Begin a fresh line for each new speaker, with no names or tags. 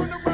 on the